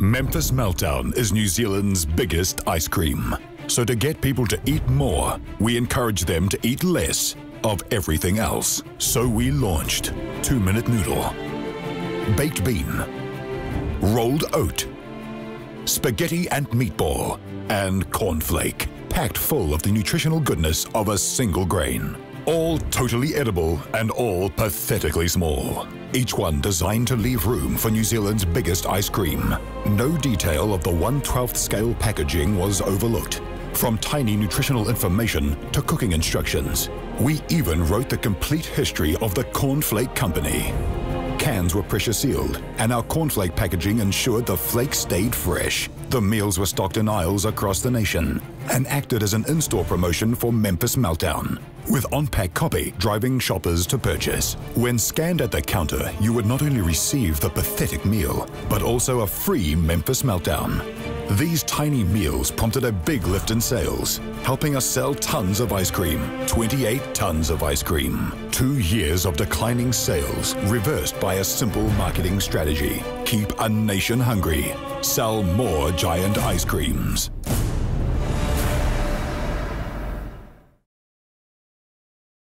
Memphis Meltdown is New Zealand's biggest ice cream. So to get people to eat more, we encourage them to eat less of everything else. So we launched Two Minute Noodle, Baked Bean, Rolled Oat, Spaghetti and Meatball, and Cornflake, packed full of the nutritional goodness of a single grain. All totally edible and all pathetically small. Each one designed to leave room for New Zealand's biggest ice cream. No detail of the 1 12th scale packaging was overlooked. From tiny nutritional information to cooking instructions, we even wrote the complete history of the Cornflake Company. Cans were pressure sealed, and our cornflake packaging ensured the flakes stayed fresh. The meals were stocked in aisles across the nation and acted as an in store promotion for Memphis Meltdown, with on pack copy driving shoppers to purchase. When scanned at the counter, you would not only receive the pathetic meal, but also a free Memphis Meltdown. These tiny meals prompted a big lift in sales, helping us sell tons of ice cream 28 tons of ice cream. Two years of declining sales, reversed by a simple marketing strategy keep a nation hungry, sell more giant ice creams.